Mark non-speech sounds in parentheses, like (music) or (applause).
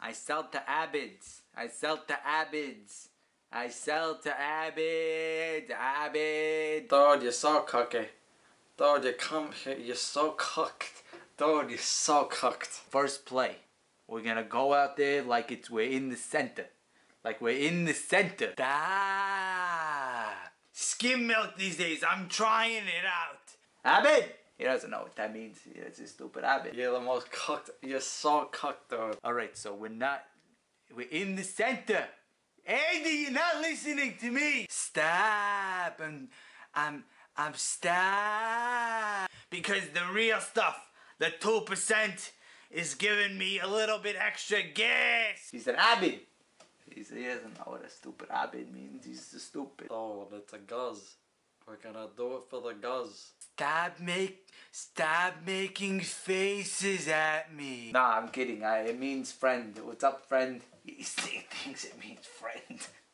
I sell to Abids. I sell to Abids. I sell to Abid. Abid. Dude, you're so cocky. Dude, you come here, you're so cooked. Dude, you're so cooked. First play. We're gonna go out there like it's we're in the center. Like we're in the center. Da. Skim milk these days. I'm trying it out. Abid. He doesn't know what that means. It's a stupid habit. You're the most cooked. You're so cooked, dude. All right, so we're not. We're in the center. Andy, you're not listening to me. Stop. I'm. I'm. I'm stop. Because the real stuff, the two percent, is giving me a little bit extra gas. He's an Abid. He's, he doesn't know what a stupid Abid means. He's just stupid. Oh, it's a guz. We're gonna do it for the guz. Stop make stop making faces at me. Nah, I'm kidding. I, it means friend. What's up, friend? He thinks it means (laughs)